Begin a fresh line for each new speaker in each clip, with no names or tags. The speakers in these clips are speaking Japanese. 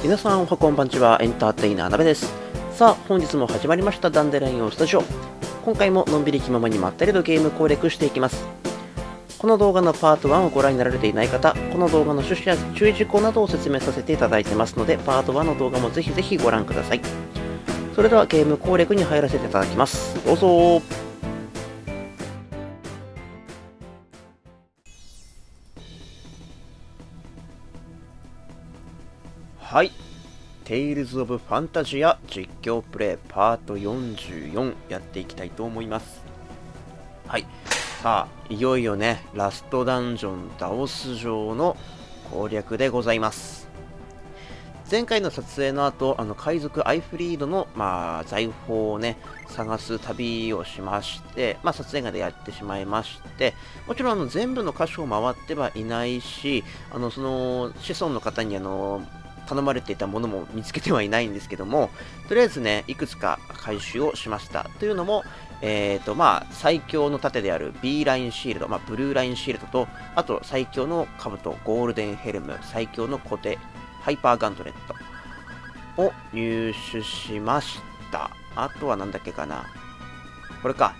皆さんおはこんばんちは。エンターテイナーなべです。さあ本日も始まりました。ダンデラインオスタジオ。今回ものんびり気ままにまったりとゲーム攻略していきます。この動画のパート1をご覧になられていない方この動画の趣旨や注意事項などを説明させていただいてますのでパート1の動画もぜひぜひご覧ください。それではゲーム攻略に入らせていただきます。どうぞ。はい。テイルズ・オブ・ファンタジア実況プレイパート44やっていきたいと思います。はい。さあいよいよねラストダンジョンダオス城の攻略でございます。前回の撮影の後あの海賊アイフリードの、まあ、財宝をね探す旅をしまして、まあ、撮影外でやってしまいましてもちろんあの全部の箇所を回ってはいないしあのその子孫の方にあの頼まれていたものも見つけてはいないんですけども、とりあえずね、いくつか回収をしました。というのも、えっ、ー、と、まあ、最強の盾である B ラインシールド、まあ、ブルーラインシールドと、あと最強の兜、ゴールデンヘルム、最強のコテ、ハイパーガントレットを入手しました。あとは何だっけかな。これか。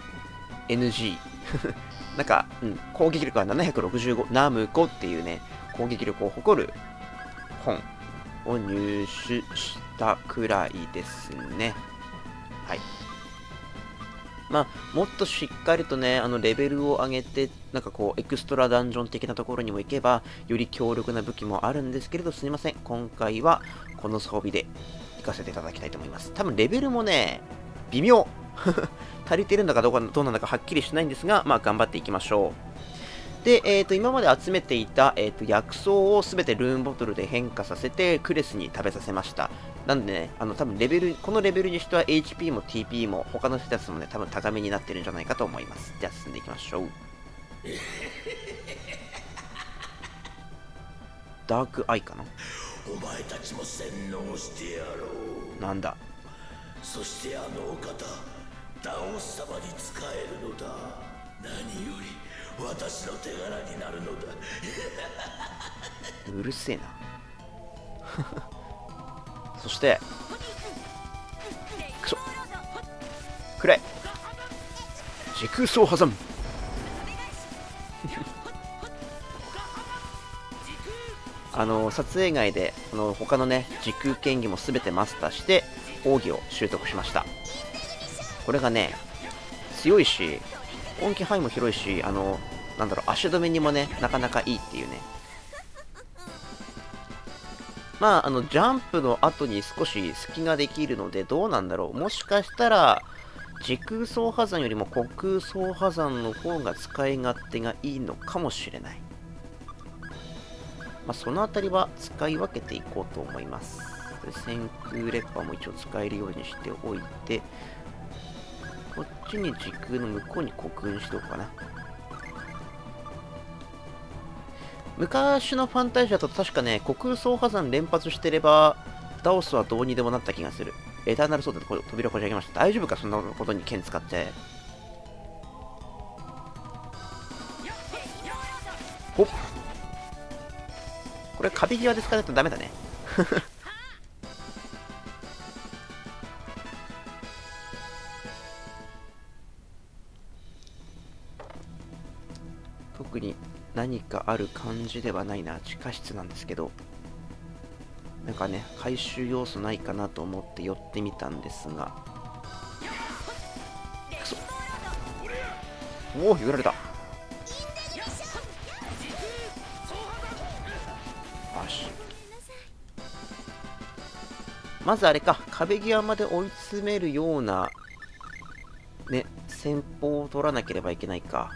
NG。なんか、うん、攻撃力は765、ナムコっていうね、攻撃力を誇る本を入手したくらいですね。はい。まあ、もっとしっかりとね、あの、レベルを上げて、なんかこう、エクストラダンジョン的なところにも行けば、より強力な武器もあるんですけれど、すみません。今回は、この装備で行かせていただきたいと思います。多分、レベルもね、微妙。足りてるんだかどうか、どうなんだかはっきりしないんですが、まあ、頑張っていきましょう。で、えー、と今まで集めていた、えー、と薬草をすべてルーンボトルで変化させてクレスに食べさせました。なんでね、あの多分レベル、このレベルにしては HP も TP も他のステータスもね、多分高めになってるんじゃないかと思います。じゃあ進んでいきましょう。ダークアイかな？
お前たちも洗脳してやろ
う。なんだ？
そしてあのお方、ダオス様に使えるのだ。何より私の手柄になるのだ。
うるせえな。そしてくそくれ時空層挟むあの撮影外であの他のね時空剣技も全てマスターして奥義を習得しました。これがね強いし音気範囲も広いし、あの、なんだろう、足止めにもね、なかなかいいっていうね。まあ、あの、ジャンプの後に少し隙ができるので、どうなんだろう。もしかしたら、時空総破山よりも虚空総破山の方が使い勝手がいいのかもしれない。まあ、そのあたりは使い分けていこうと思います。先空レッパーも一応使えるようにしておいて、こっちに時空の向こうに虚空にしておこうかな。昔のファンタジアと確かね、虚空総破山連発してれば、ダオスはどうにでもなった気がする。エターナルソードで扉こじ開けました。大丈夫か？そんなことに剣使って。ほっ。これ壁際で使わないとダメだね。何かある感じではないな。地下室なんですけど。なんかね回収要素ないかなと思って寄ってみたんですが。くそおお揺られた。よし。まずあれか。壁際まで追い詰めるようなね戦法を取らなければいけないか。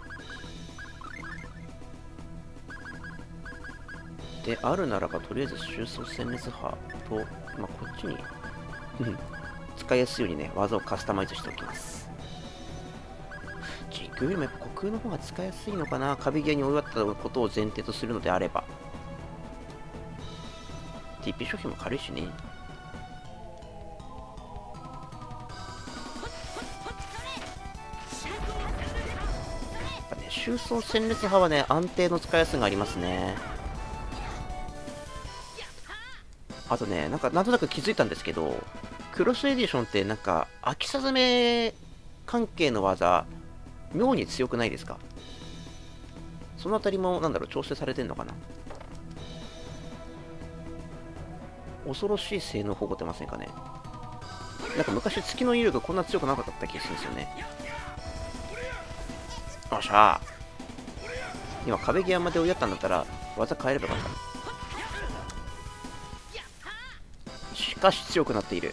であるならば、とりあえず収束戦列波と、まあ、こっちに使いやすいようにね、技をカスタマイズしておきます。時空よりもやっぱ虚空の方が使いやすいのかな壁際に追いわったことを前提とするのであれば。TP 商品も軽いしね。やっぱね、収束戦列派はね、安定の使いやすさがありますね。あとね、なんかなんとなく気づいたんですけど、クロスエディションってなんか、秋雨め関係の技、妙に強くないですか？そのあたりも、なんだろう、調整されてんのかな？恐ろしい性能を誇ってませんかね？なんか昔月の威力こんな強くなかった気がするんですよね。よっしゃ今壁際まで追いやったんだったら技変えればよかった。しかし強くなっている。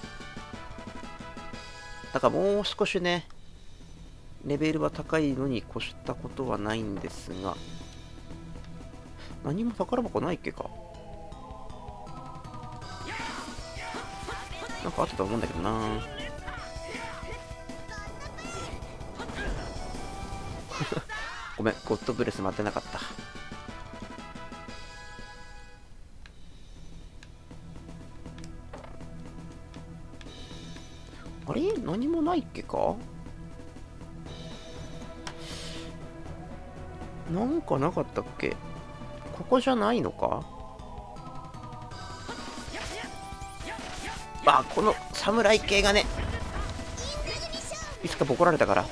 だからもう少しねレベルは高いのに越したことはないんですが何も宝箱ないっけか。なんかあったと思うんだけどな。ごめん、ゴッドブレス待てなかった。ないっけか？なんかなかったっけ？ここじゃないのか？あ、この侍系がね、いつかボコられたから。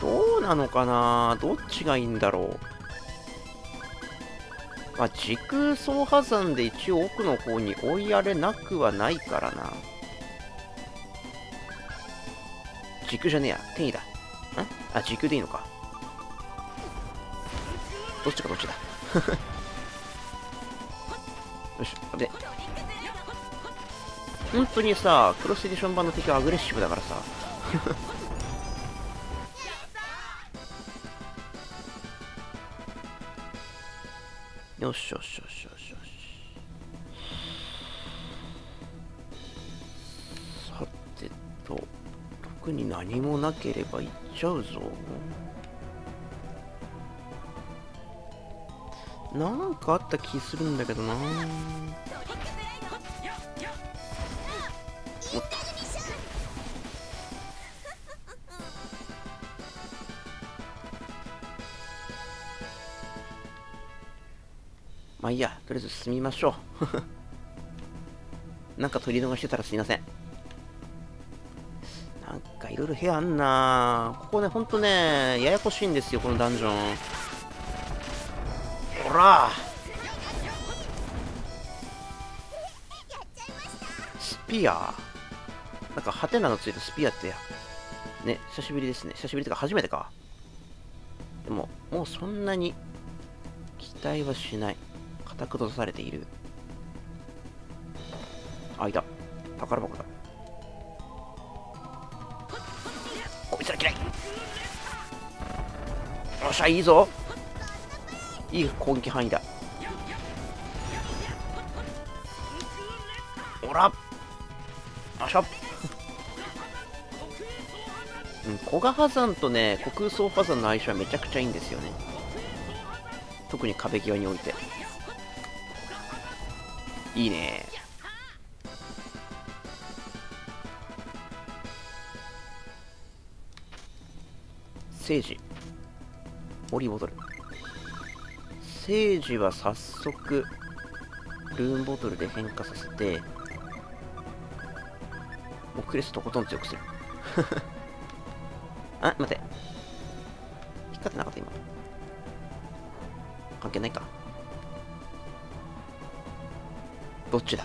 どうなのかな？どっちがいいんだろう？まあ、時空総破山で一応奥の方に追いやれなくはないからな。時空じゃねえや。天意だ。んあ、時空でいいのか。どっちかどっちだ。よし、で。本当にさ、クロスエディション版の敵はアグレッシブだからさ。よしよしよしよし特に何もなければ行っちゃうぞ。なんかあった気するんだけどなまあいいや、とりあえず進みましょう。なんか取り逃してたらすいません。いろいろ部屋あんなここね、ほんとね、ややこしいんですよ、このダンジョン。ほらスピアなんか、ハテナのついたスピアって、ね、久しぶりですね。久しぶりとか初めてか。でも、もうそんなに期待はしない。固く閉ざされている。あ、いた。宝箱だ。っしゃ、いいぞいい攻撃範囲だ。おらよしゃうん、古賀破山とね、虚空層破山の相性はめちゃくちゃいいんですよね。特に壁際において。いいね聖治オリボトル。聖治は早速ルーンボトルで変化させてもうクレスとことん強くする。あ待って。引っかってなかった今。関係ないか。どっちだ？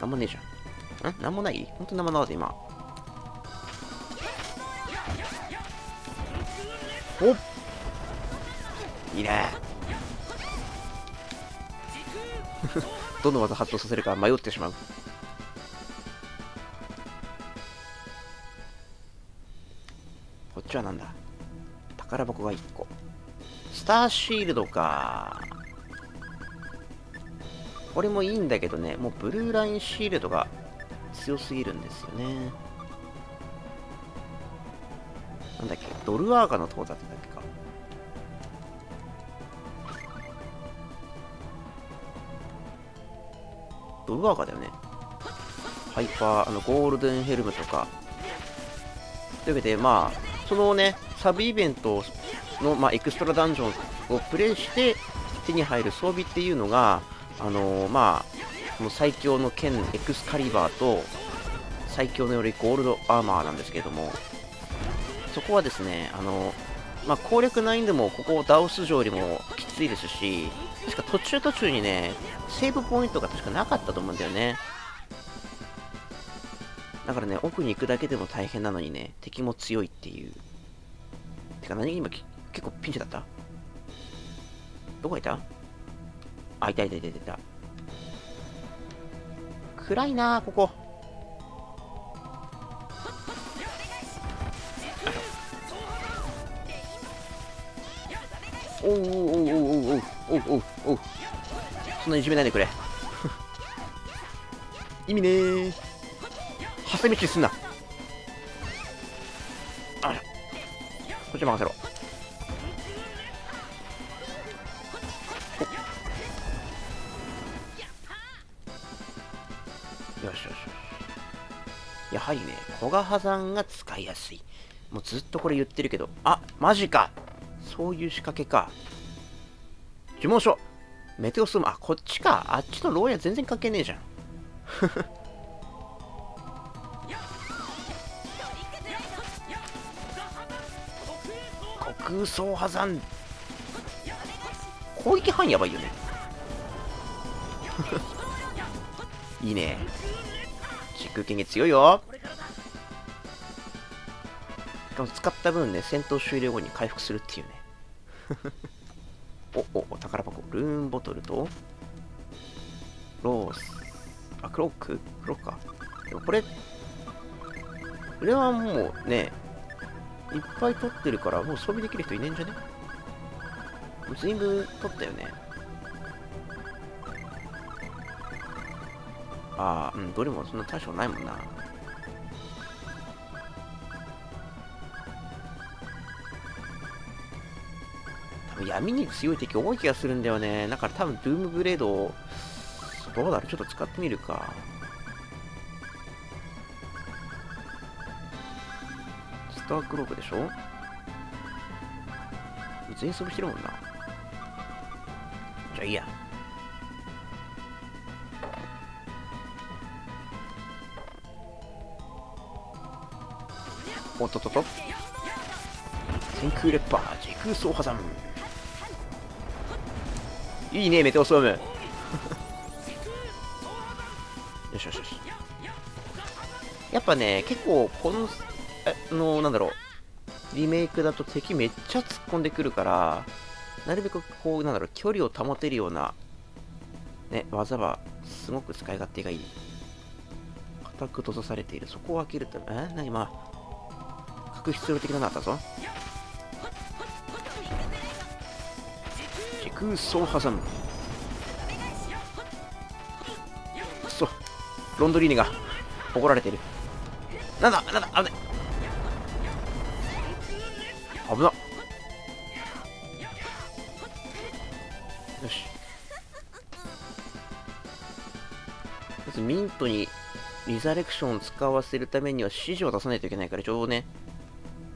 なんもねえじゃん。んなんもない？ほんとなんもなかった今。いいね どの技発動させるか迷ってしまう。こっちはなんだ？宝箱が1個。スターシールドか。これもいいんだけどね、もうブルーラインシールドが強すぎるんですよね。なんだっけ、ドルアーガの塔だったんだっけ？ドルアーガだよね。ハイパー、あの、ゴールデンヘルムとか。というわけで、まあ、そのね、サブイベントの、まあ、エクストラダンジョンをプレイして、手に入る装備っていうのが、あのー、まあ、この最強の剣エクスカリバーと、最強のよりゴールドアーマーなんですけれども、そこはですね、あのまあ、攻略難易度もここダオス城よりもきついですし、確か途中途中にね、セーブポイントが確かなかったと思うんだよね。だからね、奥に行くだけでも大変なのにね、敵も強いっていう。てか何今結構ピンチだった？どこいた？あ、いたいたいたいた。暗いなここ。おう。そんないじめないでくれ。意味ねー。挟み撃ちすんな。あら。こっち任せろ。よしよしよし。やはりね古賀破山が使いやすい。もうずっとこれ言ってるけど。あマジか。そういう仕掛けか。呪文書。メテオスーム。あ、こっちか。あっちの牢屋全然関係ねえじゃん。空想破山攻撃範囲やばいよね。いいね。時空権限強いよ。しかも使った分ね戦闘終了後に回復するっていうね。お、宝箱。ルーンボトルと、ロース。あ、クロック？クロックか。でもこれ、これはもうね、いっぱい取ってるから、もう装備できる人いねえんじゃね？全部取ったよね。ああ、うん、どれもそんな大将ないもんな。闇に強い敵多い気がするんだよね。だから多分、ドゥームブレード、どうだろう？ちょっと使ってみるか。スタークローブでしょ？全員装備してるもんな。じゃあいいや。おっとっとっと。天空レッパー、時空走破山。いいね、メテオストーム。よしよしよし。やっぱね、結構、この、あの、なんだろう、リメイクだと敵めっちゃ突っ込んでくるから、なるべくこう、なんだろう、距離を保てるような、ね、技は、すごく使い勝手がいい。固く閉ざされている。そこを開けるため、え？なに、まあ、隠し必要的なのあったぞ。空想挟むくそロンドリーニが怒られてる。なんだなんだ危ない。危な。よし。まずミントにリザレクションを使わせるためには指示を出さないといけないからちょうどね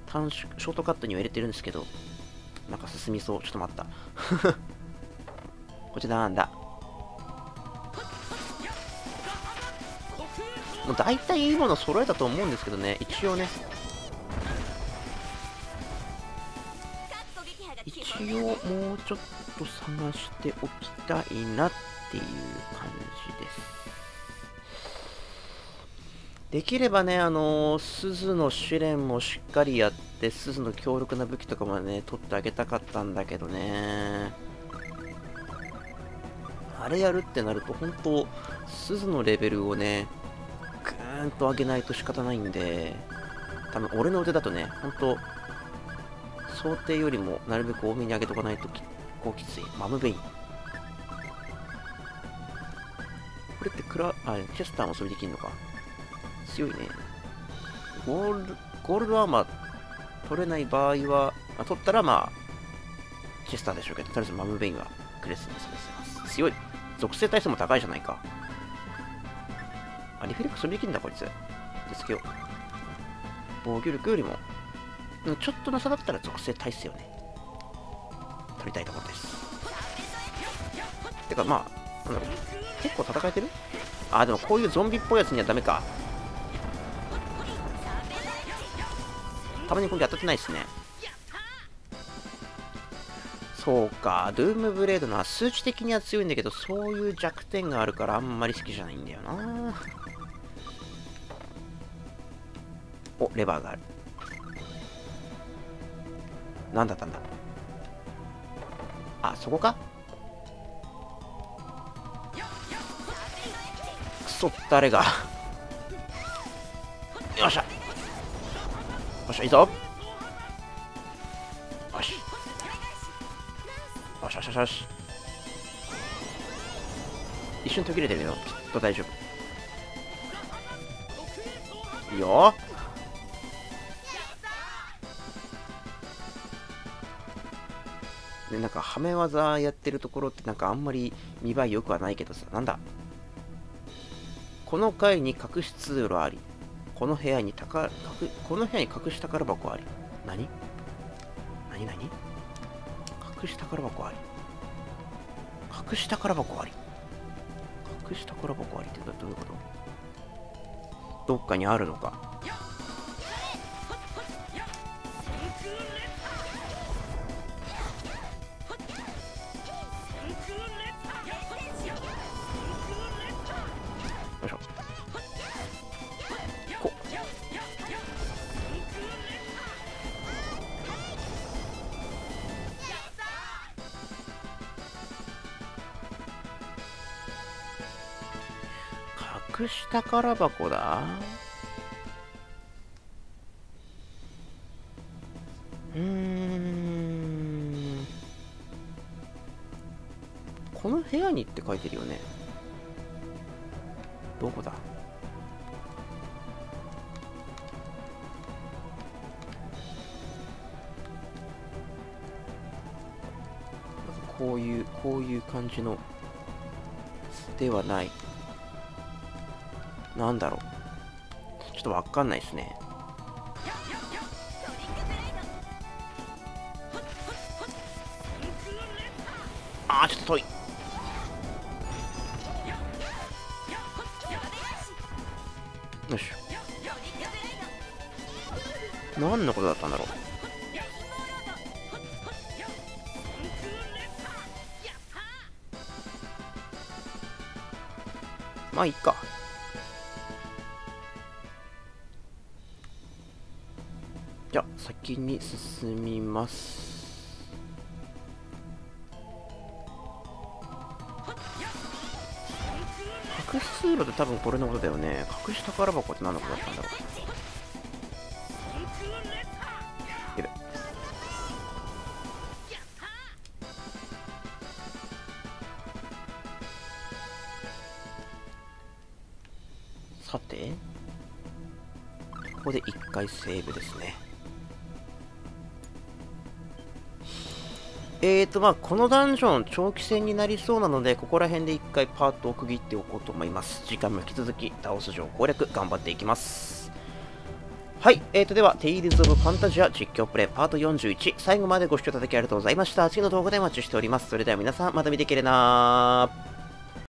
短縮ショートカットには入れてるんですけどなんか進みそう。ちょっと待った。っちなんだ。もう大体いいもの揃えたと思うんですけどね。一応ね。一応もうちょっと探しておきたいなっていう感じです。できればね、あのー、鈴の試練もしっかりやって、鈴の強力な武器とかもね、取ってあげたかったんだけどね。あれやるってなると、本当鈴のレベルをね、ぐーんと上げないと仕方ないんで、多分俺の腕だとね、本当想定よりもなるべく多めに上げとかないと結構きつい。マムベイン。これってクラ、あ、チェスターもそれできるのか。強いね。ゴールド、ゴールドアーマー取れない場合は、まあ、取ったらまあ、チェスターでしょうけど、とりあえずマムベインはクレスにさせます。強い。属性耐性も高いじゃないか。あ、リフレックそれできるんだ、こいつ。ですけど、防御力よりも、ちょっとの差だったら属性耐性をね、取りたいところです。てかまあなんだろう。結構戦えてる？あでもこういうゾンビっぽいやつにはダメか。たまにこれ当たってないですね。そうか、ドゥームブレードのは数値的には強いんだけど、そういう弱点があるからあんまり好きじゃないんだよな。お、レバーがある。何だったんだ？あ、そこか？くそ、誰が。よっしゃ。よっしゃ、いいぞ。しよしよしよし一瞬途切れてるよきっと大丈夫いいよでなんかはめ技やってるところってなんかあんまり見栄え良くはないけどさなんだこの階に隠し通路ありこの部屋に宝この部屋に隠し宝箱あり何何何隠し宝箱あり。隠し宝箱あり。隠し宝箱ありってどういうこと？どっかにあるのか？隠し宝箱だ。うん。この部屋にって書いてるよね。どこだ？こういうこういう感じのではない。なんだろう。ちょっとわかんないですね。あーちょっと遠い。よし何のことだったんだろう。まあいいか。先に進みます。隠し通路って多分これのことだよね。隠し宝箱って何のことだったんだろう。いる。さてここで一回セーブですね。えーとまあこのダンジョン長期戦になりそうなのでここら辺で一回パートを区切っておこうと思います。時間も引き続き倒す城攻略頑張っていきます。はい、えーとでは、テイルズ・オブ・ファンタジア実況プレイパート41最後までご視聴いただきありがとうございました。次の動画でお待ちしております。それでは皆さんまた見ていけれなー。